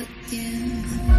again.